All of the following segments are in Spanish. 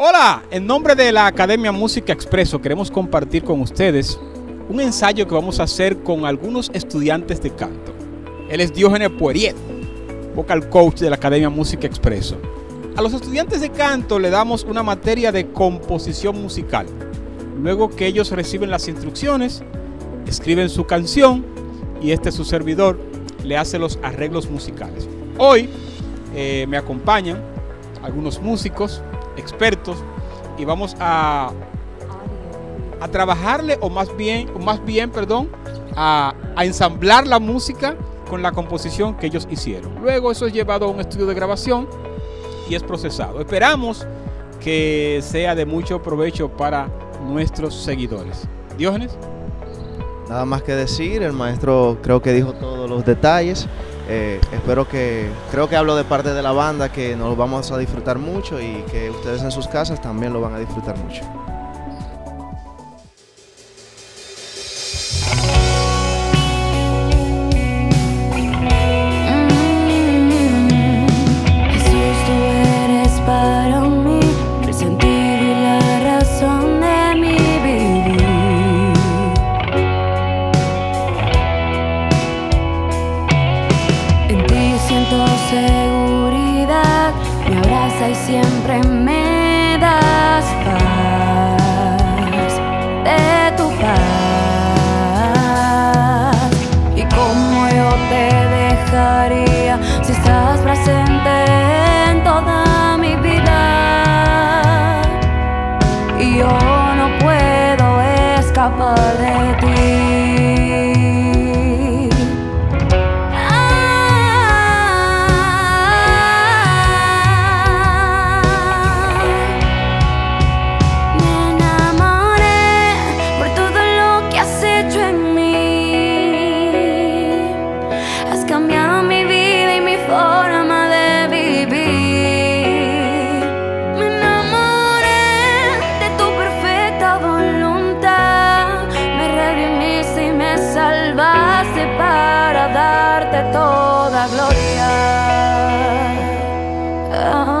Hola, en nombre de la Academia Música Expreso queremos compartir con ustedes un ensayo que vamos a hacer con algunos estudiantes de canto. Él es Diógenes Poirier, vocal coach de la Academia Música Expreso. A los estudiantes de canto le damos una materia de composición musical. Luego que ellos reciben las instrucciones, escriben su canción y este su servidor le hace los arreglos musicales. Hoy eh, me acompañan algunos músicos, expertos, y vamos a, a trabajarle, o más bien, o más bien, perdón, a, a ensamblar la música con la composición que ellos hicieron. Luego eso es llevado a un estudio de grabación y es procesado. Esperamos que sea de mucho provecho para nuestros seguidores. Diógenes. Nada más que decir, el maestro creo que dijo todos los detalles. Eh, espero que, creo que hablo de parte de la banda, que nos vamos a disfrutar mucho y que ustedes en sus casas también lo van a disfrutar mucho. Darte toda gloria. Ah.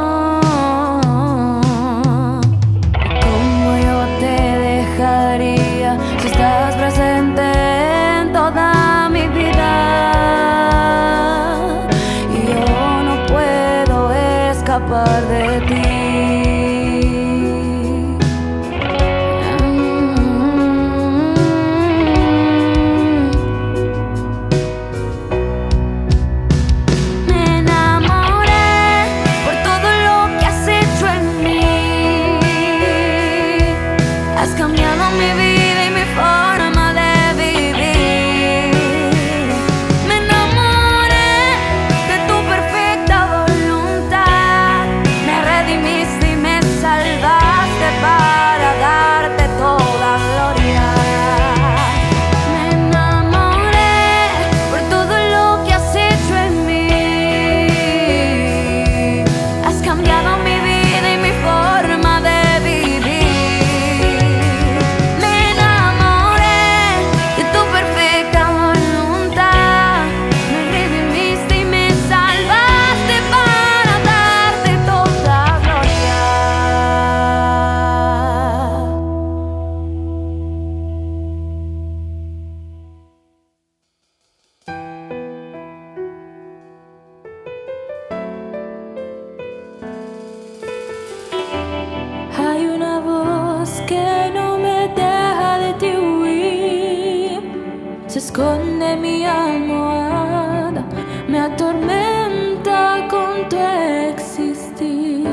Esconde mi almohada, me atormenta con tu existir.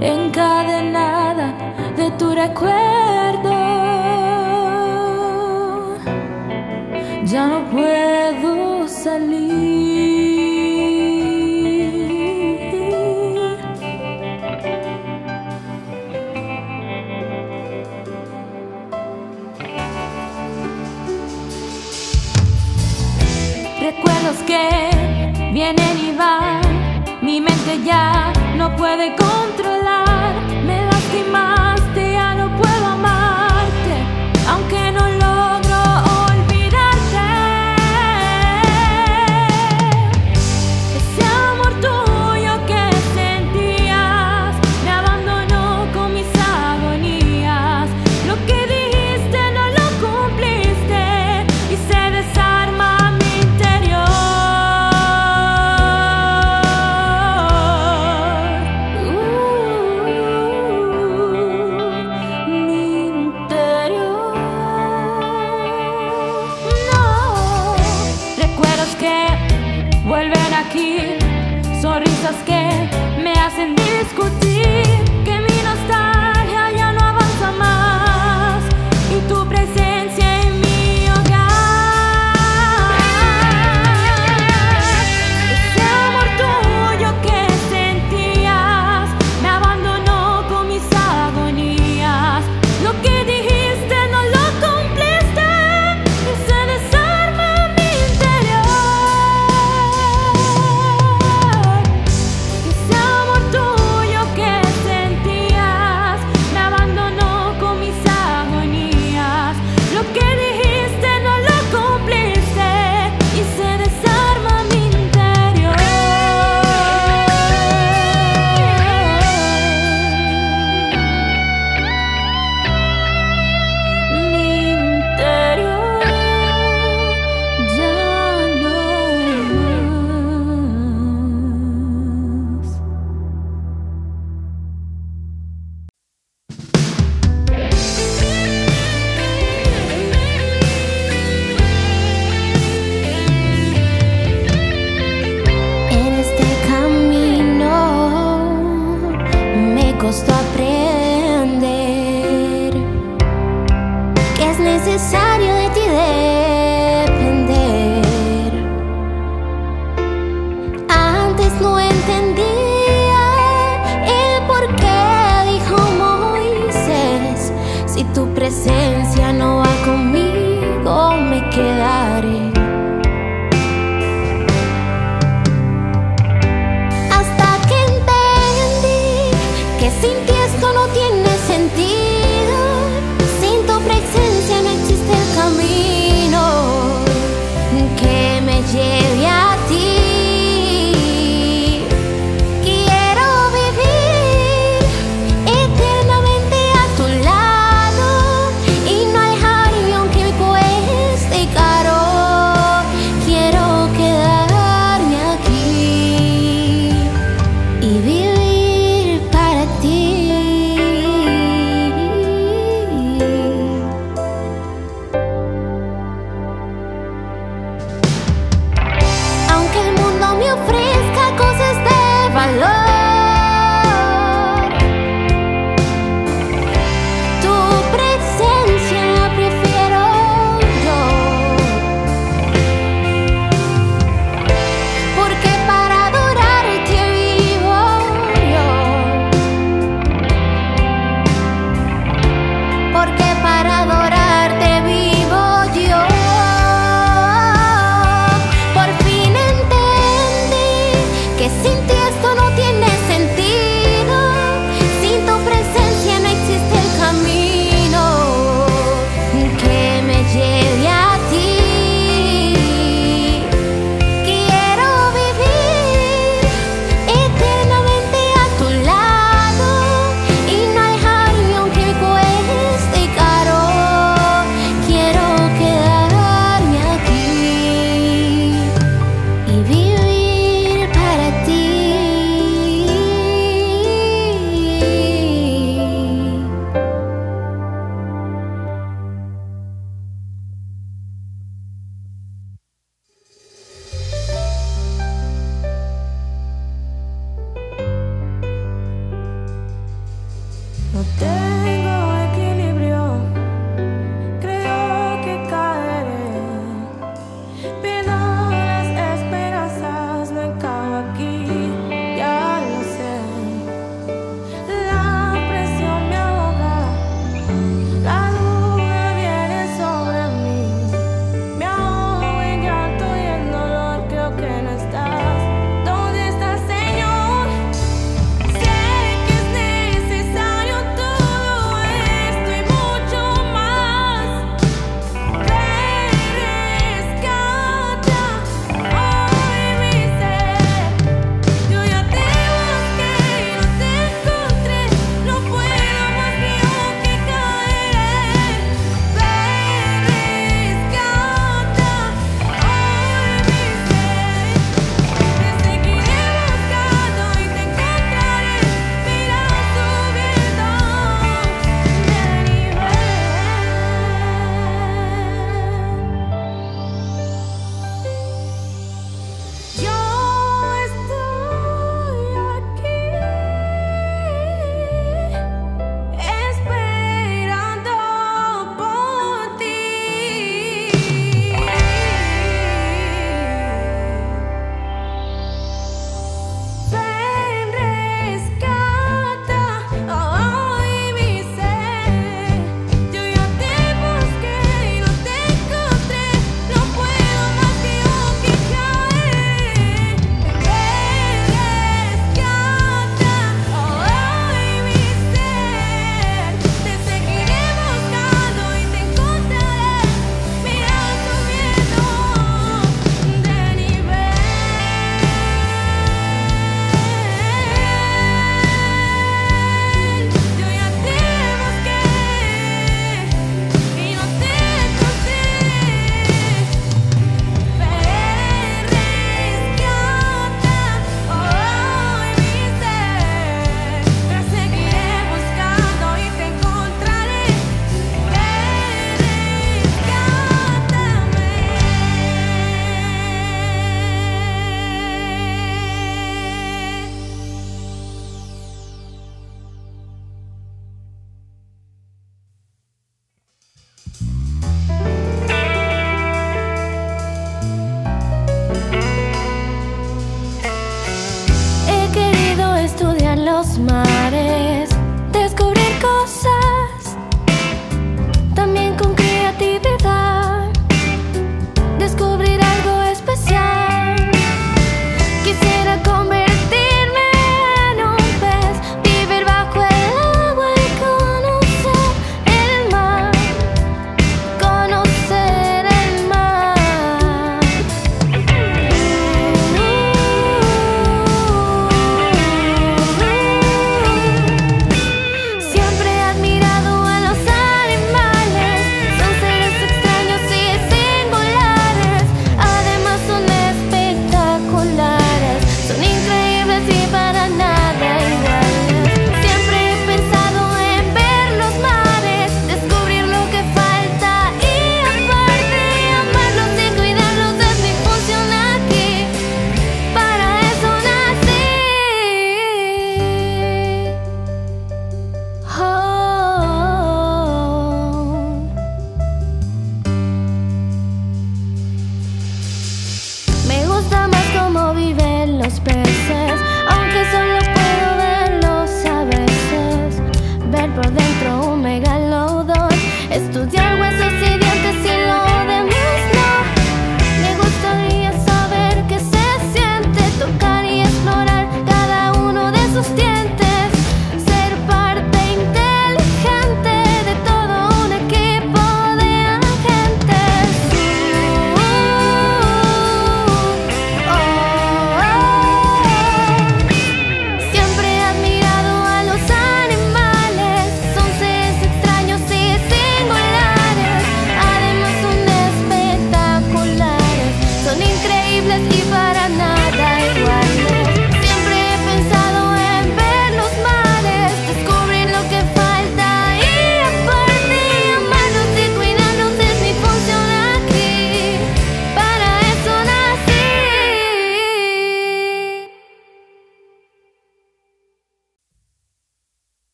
Encadenada de tu recuerdo, ya no puedo que vienen y van, mi mente ya no puede controlar. Sin ti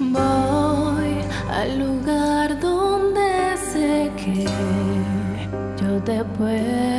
Voy al lugar donde sé que yo te puedo.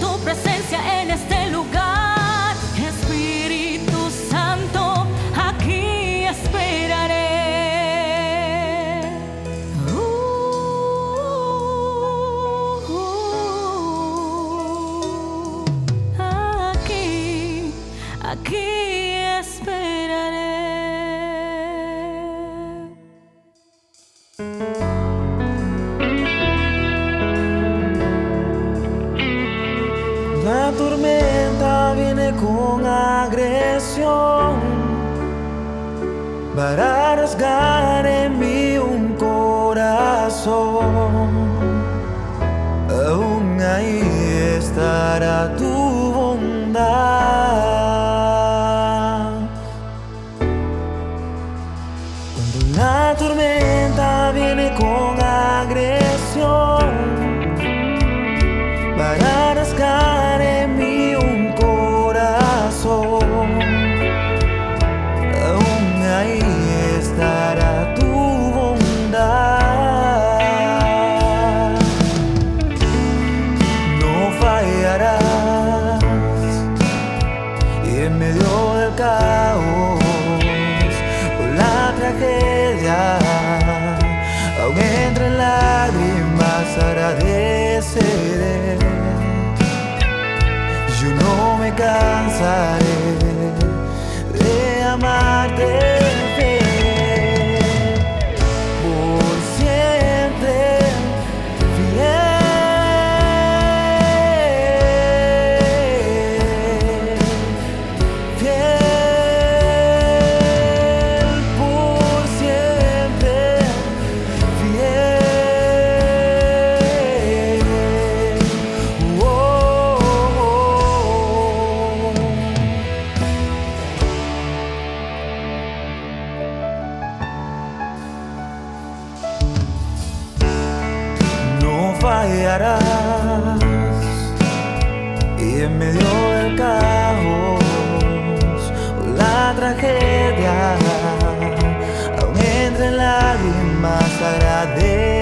Tu presencia de de